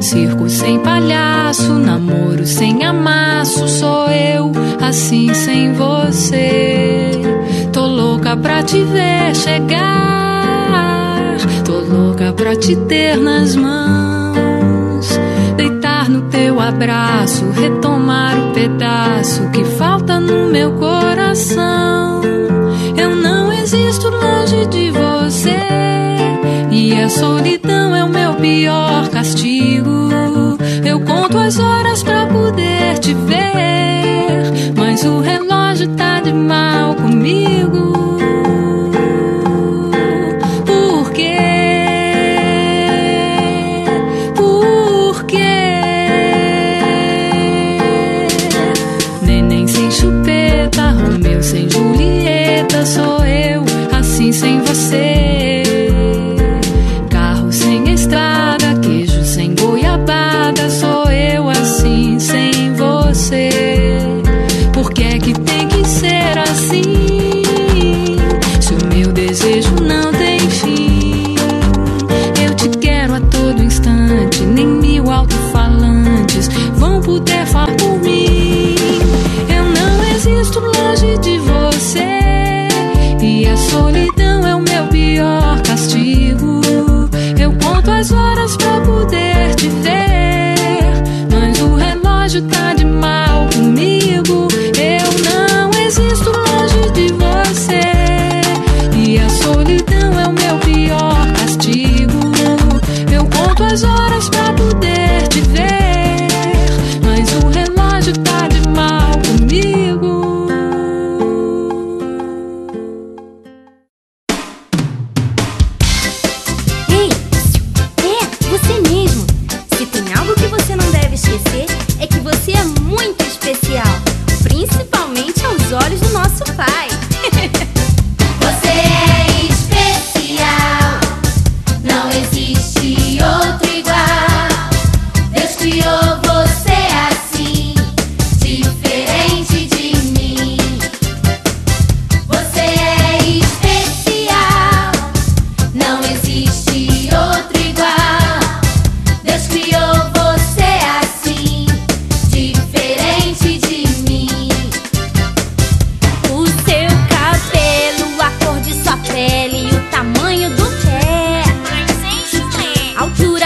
Circo sem palhaço, namoro sem amasso, sou eu assim sem você. Tô louca pra te ver chegar, tô louca pra te ter nas mãos. Deitar no teu abraço, retomar o pedaço que falta no meu coração A solidão é o meu pior castigo. Eu conto as horas pra poder te ver, mas o relógio tá de mal comigo. Por quê? Por quê? Neném sem chupeta, Romeu sem Julieta, sou eu.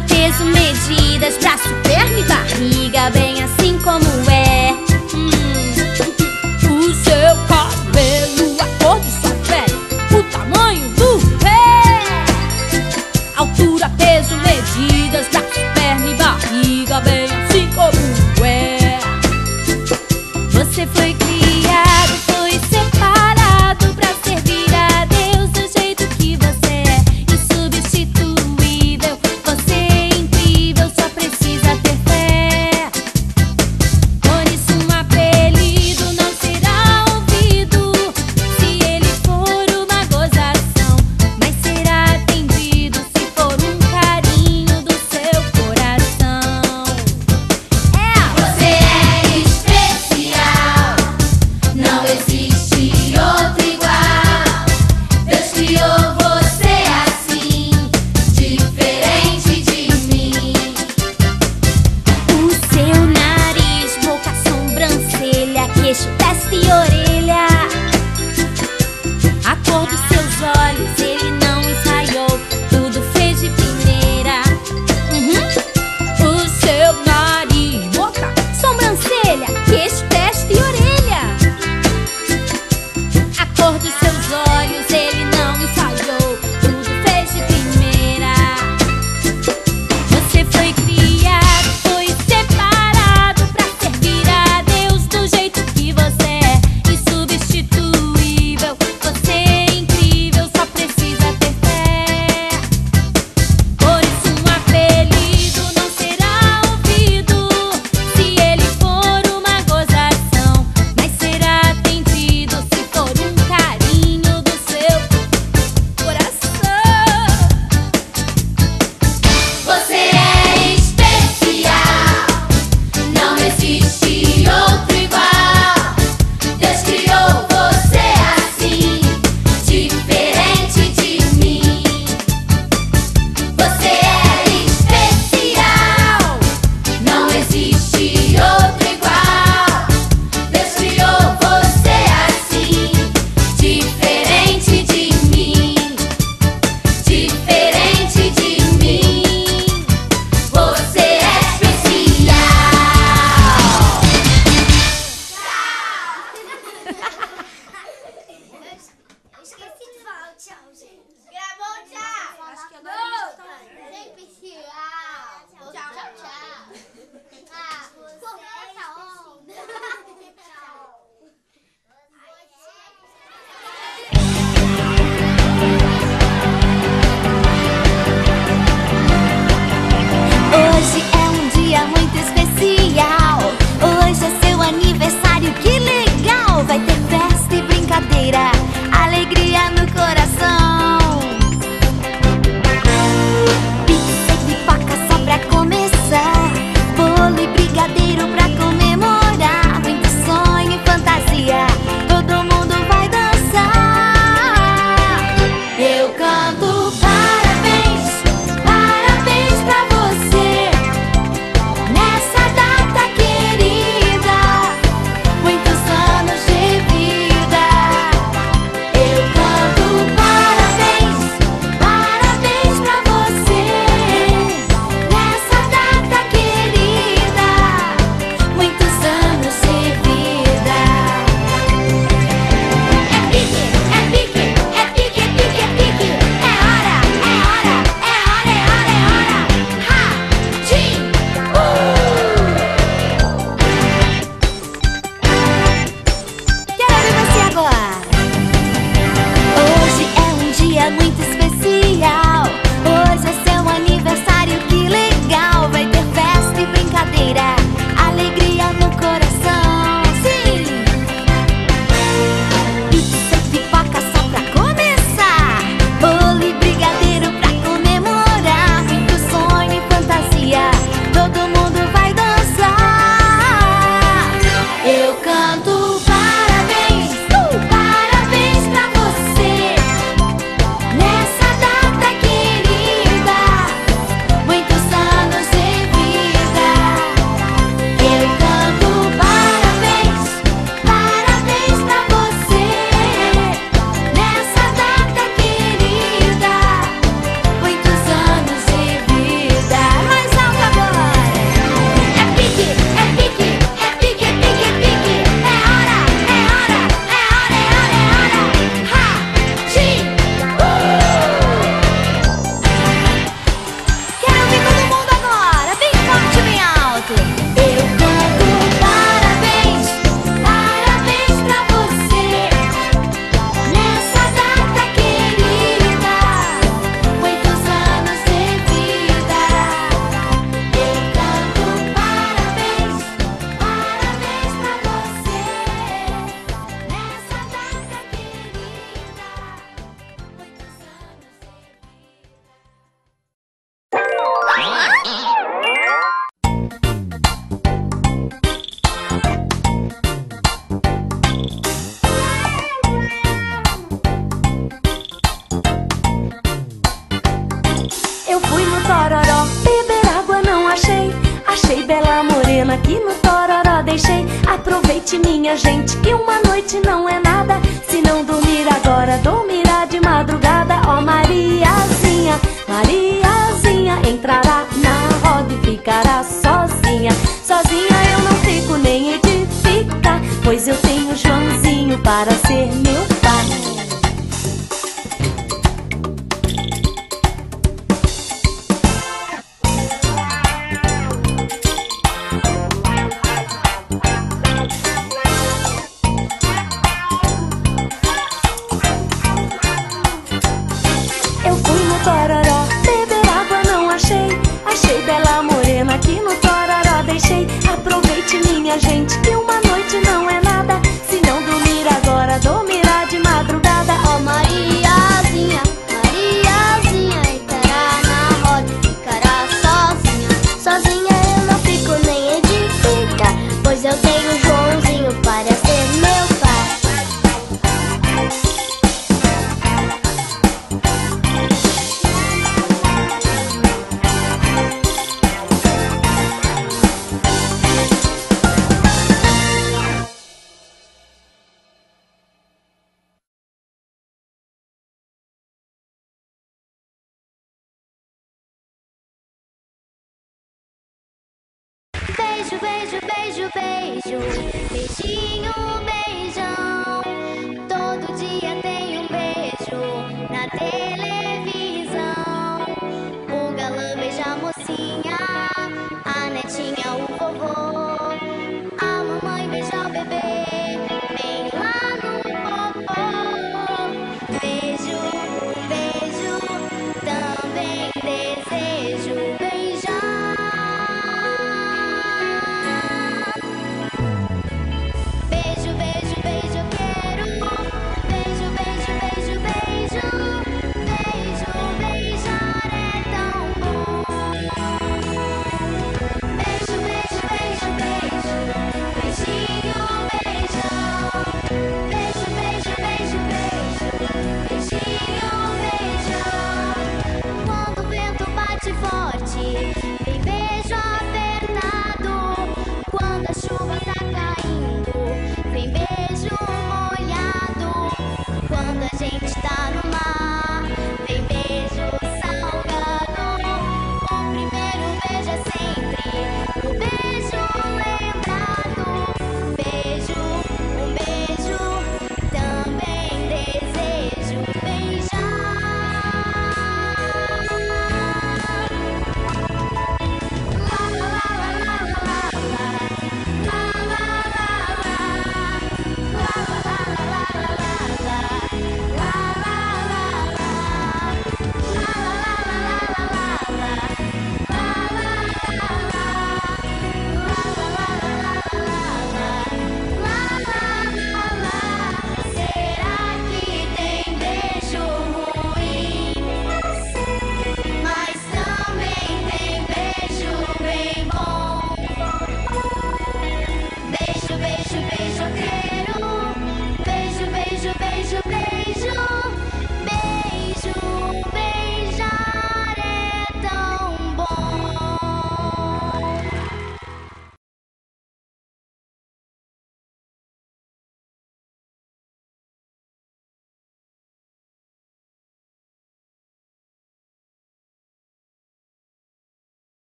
peso, medidas, braço, perna e barriga, bem assim.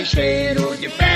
They shredded your back.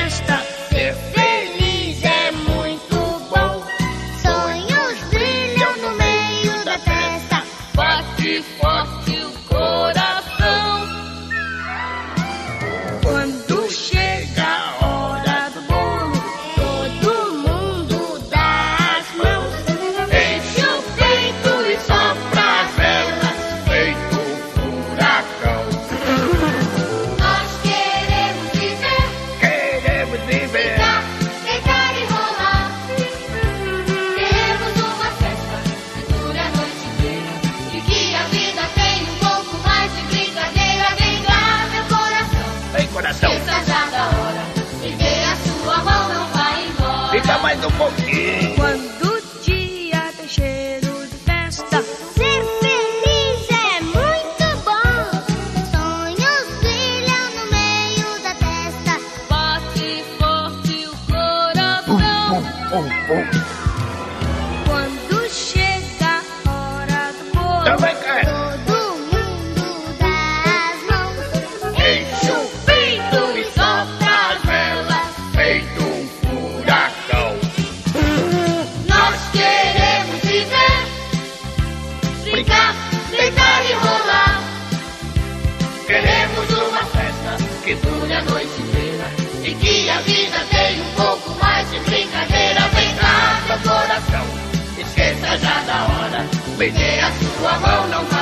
E que a vida tem um pouco mais de brincadeira. Vem cá, meu coração, esqueça já da hora. Perder a sua mão não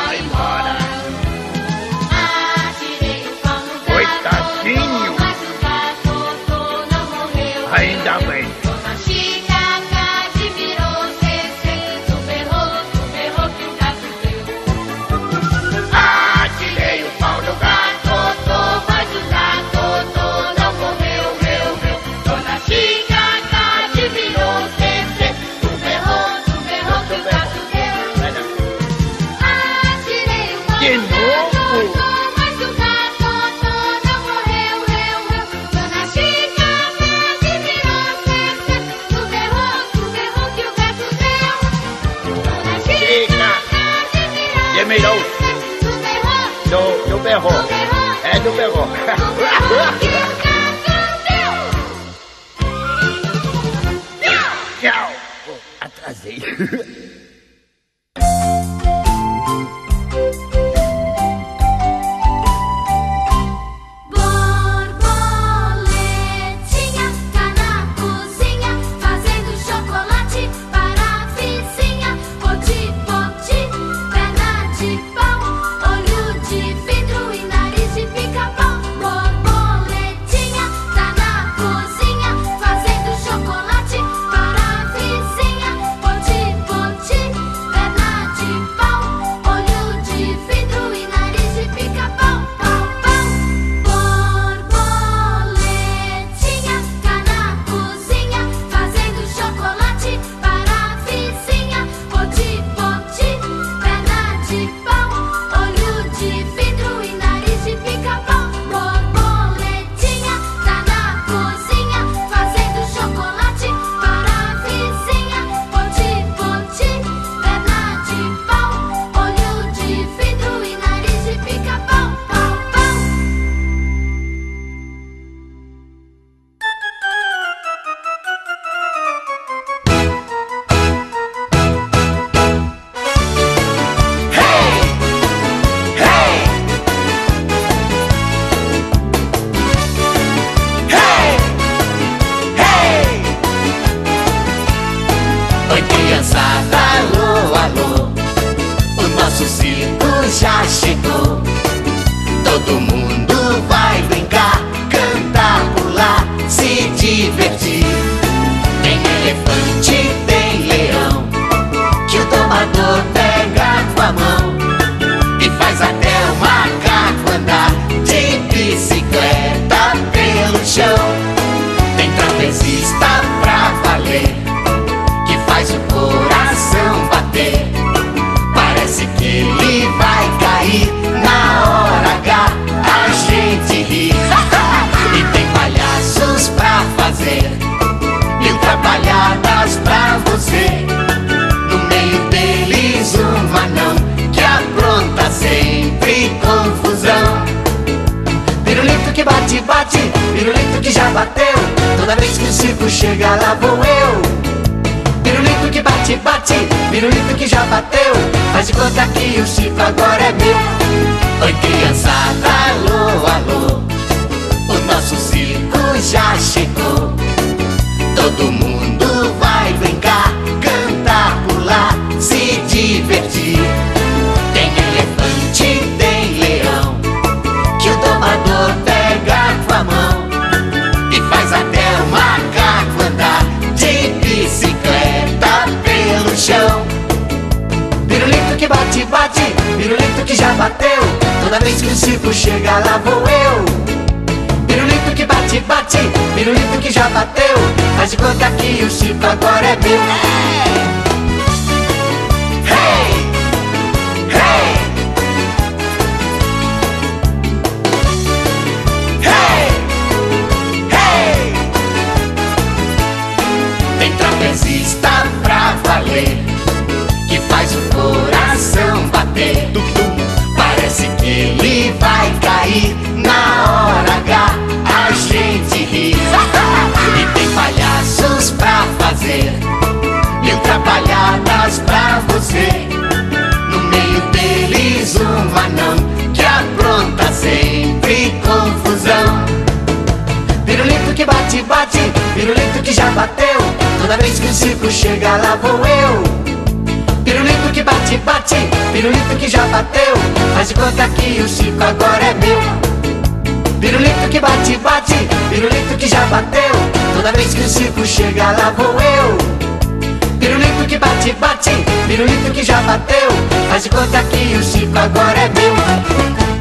Então. Do, do berro. É do berro. Tchau. Atrasei. já bateu. Toda vez que o circo chega, lá vou eu. Pirulito que bate, bate, pirulito que já bateu. Faz de conta que o circo agora é meu. Hey! Hey! Hey! Hey! Tem trapezista pra valer que faz o coração bater. Na hora H. A gente ri. E tem palhaços pra fazer mil trabalhadas pra você. No meio deles um anão que apronta sempre confusão. Pirulito que bate, bate, pirulito que já bateu. Toda vez que o circo chega, lá vou eu. Que bate, bate, pirulito que já bateu. Faz de conta que o circo agora é meu. Pirulito que bate, bate, pirulito que já bateu. Toda vez que o circo chega, lá vou eu. Pirulito que bate, bate, pirulito que já bateu. Faz de conta que o circo agora é meu.